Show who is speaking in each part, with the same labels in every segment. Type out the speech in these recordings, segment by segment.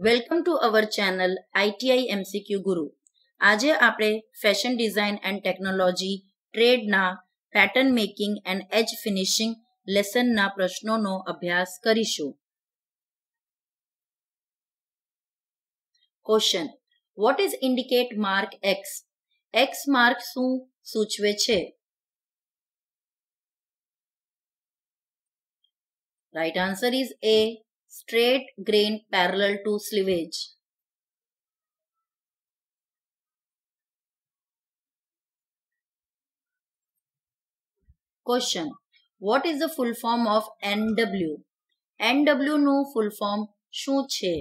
Speaker 1: welcome to our channel ITI MCQ Guru આજે આપણે fashion design and technology ટ્રેડના pattern making and edge finishing લેસનના પ્રશ્નોનો અભ્યાસ કરીશું question what is indicate mark X X mark શું સૂચવે છે right answer is A straight grain parallel to cleavage. Question. What is the full form of NW? NW નું full form શું છે?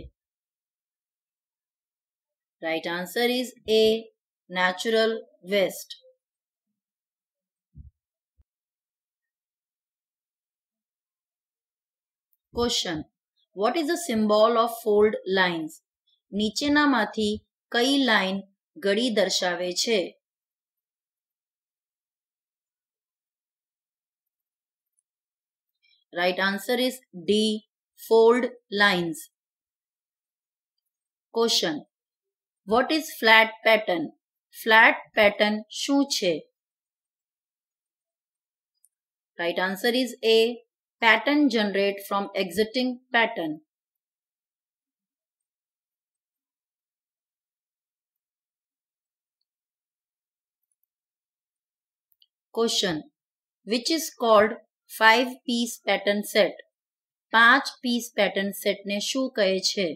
Speaker 1: Right answer is A. Natural waste. Question. what is the symbol of fold lines નીચેનામાંથી કઈ line ગળી દર્શાવે છે right answer is D fold lines question what is flat pattern flat pattern શું છે right answer is A pattern generate from exiting pattern. Question. Which is called 5 piece pattern set? પાંચ piece pattern સેટને શું કહે છે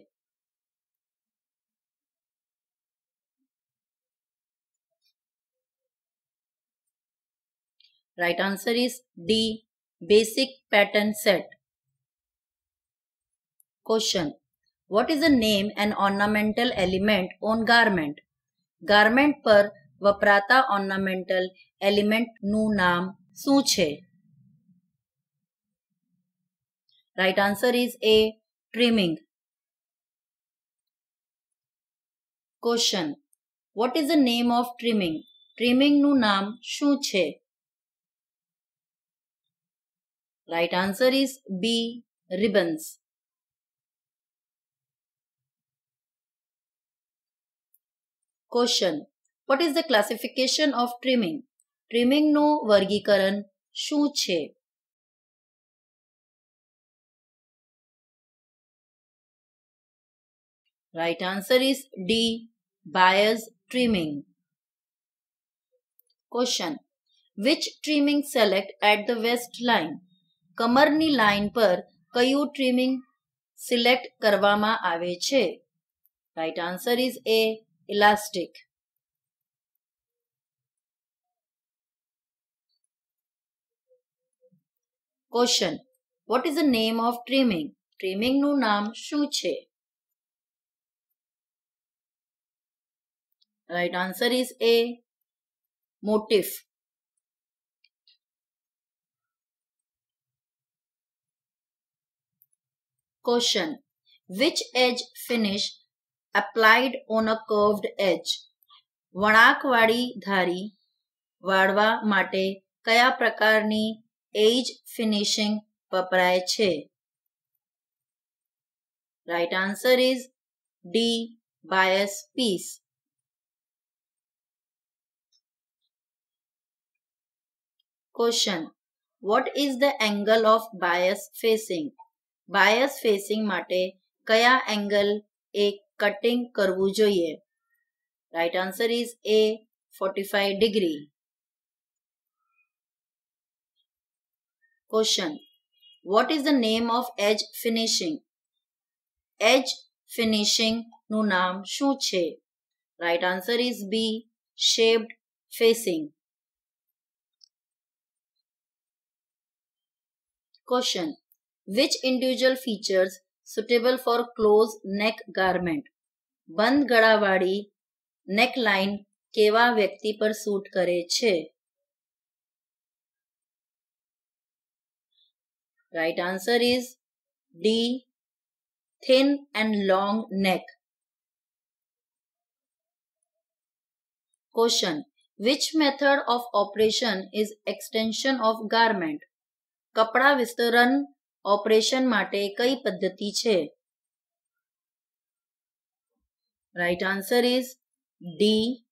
Speaker 1: Right answer is D. Basic pattern set. Question. What is the name and ornamental element on garment? Garment પર વપરાતા ornamental એલિમેન્ટનું નામ શું છે right answer is A trimming question what is the name of trimming ટ્રીમિંગનું નામ શું છે Right answer is B. Ribbons. Question. What is the classification of trimming? Trimming નું વર્ગીકરણ શું છે Right answer is D. Bias trimming. Question. Which trimming select at the waist line? કમરની line પર કયું trimming select કરવામાં આવે છે? Right answer is A, elastic. Question what is the name of trimming ટ્રીમિંગનું નામ શું છે? Right answer is A, motif. Question. Which edge finish applied on a curved edge? વળાંકવાળી ધારી વાળવા માટે કયા પ્રકારની એજ ફિનિશિંગ વપરાય છે right answer is D bias piece question what is the angle of bias facing bias facing માટે કયા angle એ cutting કરવું જોઈએ right answer is A forty five degree question what is the name of edge finishing edge finishing નું નામ શું છે right answer is B shaped facing question which individual features suitable for close neck garment બંધ ગળાવાળી neckline કેવા વ્યક્તિ પર suit કરે છે right answer is D thin and long neck. Question. Which method of operation is extension of garment? કપડા વિસ્તરણ operation માટે કઈ પદ્ધતિ છે Right answer is D.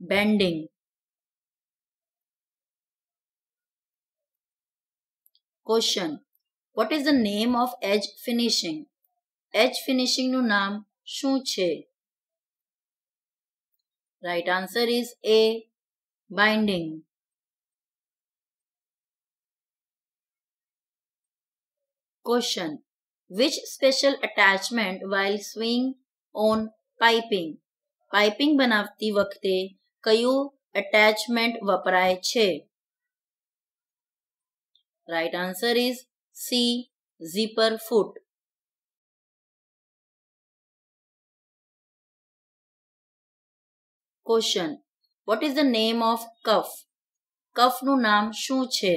Speaker 1: Bending. Question. What is the name of edge finishing? એજ ફિનિશિંગનું નામ શું છે right answer is A binding Question. Which special attachment while swing on piping? Piping બનાવતી વખતે કયું એટેચમેન્ટ વપરાય છે right answer is C zipper foot question what is the name of cuff કફનું નામ શું છે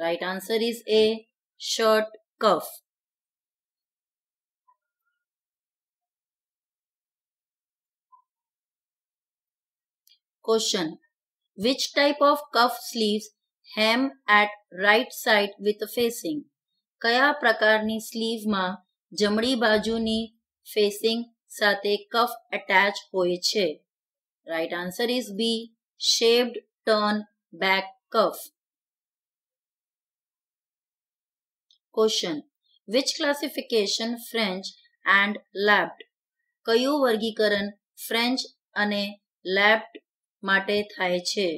Speaker 1: Right answer is A shirt cuff Question. Which type of cuff sleeves hem at right side with facing? કયા પ્રકારની સ્લીવમાં જમણી બાજુની facing સાથે કફ attach હોય છે right answer is B shaped turn back cuff question which classification French and lapped કયું વર્ગીકરણ French અને લેબ્ડ માટે થાય છે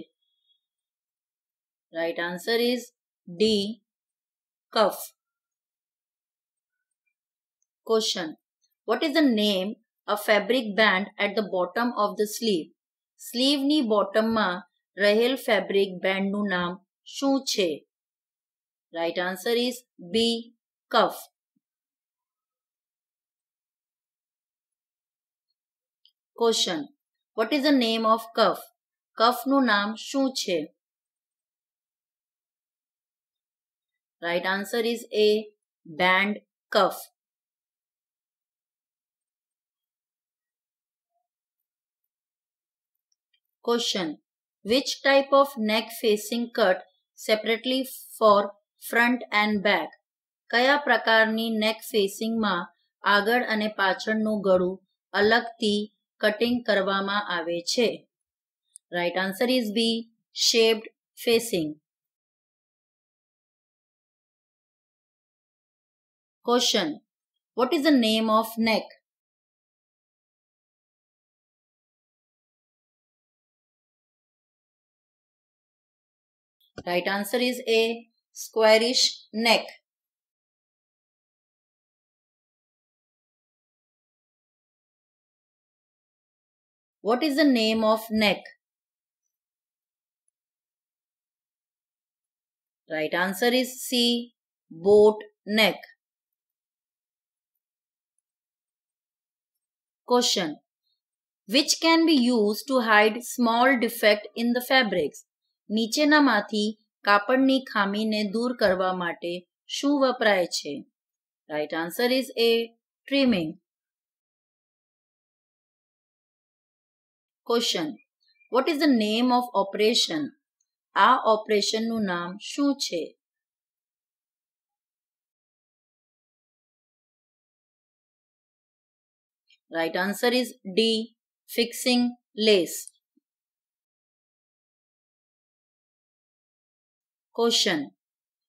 Speaker 1: right answer is D cuff question what is the name a fabric band at the bottom of the sleeve સ્લીવની બોટમમાં રહેલ fabric બેન્ડનું નામ શું છે Right answer is B cuff question what is the name of cuff કફનું નામ શું છે right answer is A band cuff Question. Which type of neck facing cut separately for front and back કયા પ્રકારની નેક ફેસિંગમાં આગળ અને પાછળનું ગળું અલગથી કટિંગ કરવામાં આવે છે? Right answer is B shaped facing question what is the name of neck Right answer is A. Squarish neck. What is the name of neck? Right answer is C. Boat neck. Question. Which can be used to hide small defect in the fabrics? નીચેનામાંથી કાપડની ખામીને દૂર કરવા માટે શું વપરાય છે? Right answer is A trimming question what is the name of operation આ ઓપરેશનનું નામ શું છે? Right answer is D fixing lace question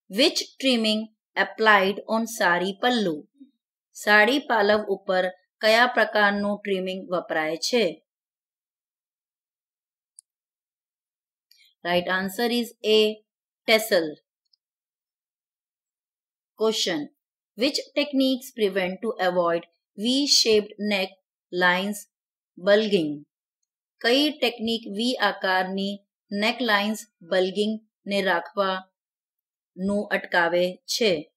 Speaker 1: which trimming applied on sari pallu sari પાલવ ઉપર કયા પ્રકારનું ટ્રીમિંગ વપરાય છે right answer is A tassel question which techniques prevent to avoid V-shaped neck lines bulging કઈ ટેકનિક વી આકારની નેક lines બલ્ગિંગ ને રાખવાનું અટકાવે છે.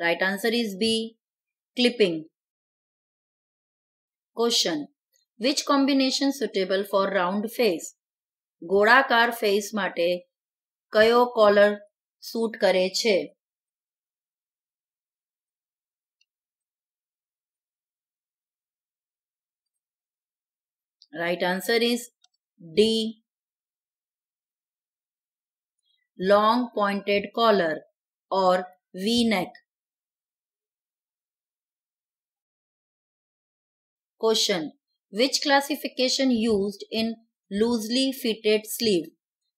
Speaker 1: Right answer is B clipping question which combination suitable for round face ગોળાકાર ફેસ માટે કયો કોલર સૂટ કરે છે? Right answer is D long pointed collar or V-neck. Question Which classification used in loosely fitted sleeve?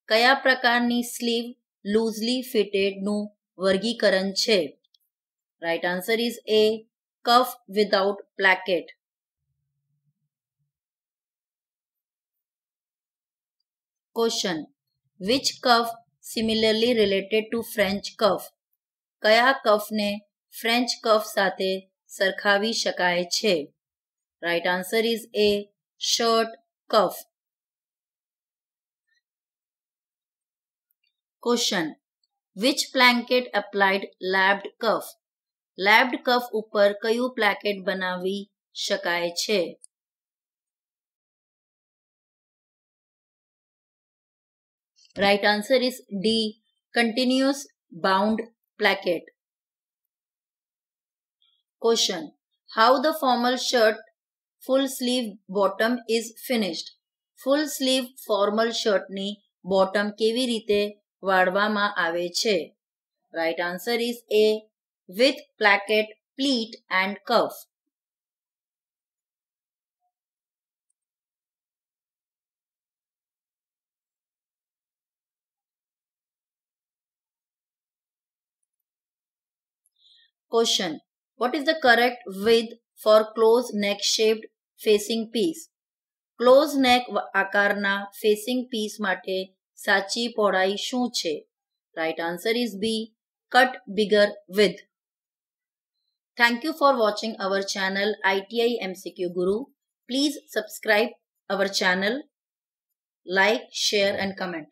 Speaker 1: કયા પ્રકારની slew loosely ફિટેડનું વર્ગીકરણ છે right answer is A cuff without placket question which cuff similarly related to French cuff કયા કફને French cuff સાથે સરખાવી શકાય છે right answer is A shirt cuff question which placket applied lapped cuff lapped cuff ઉપર કયું પ્લેકેટ બનાવી શકાય છે Right answer is D continuous bound placket. Question How the formal shirt full sleeve bottom is finished? Full sleeve formal શર્ટની bottom કેવી રીતે વાળવામાં આવે છે right answer is A with placket pleat and cuff Question What is the correct width for close neck shaped facing piece? Close neck આકારના facing piece માટે સાચી પહોળાઈ શું છે right answer is B cut bigger with thank you for watching our channel ITI MCQ Guru please subscribe our channel like share and comment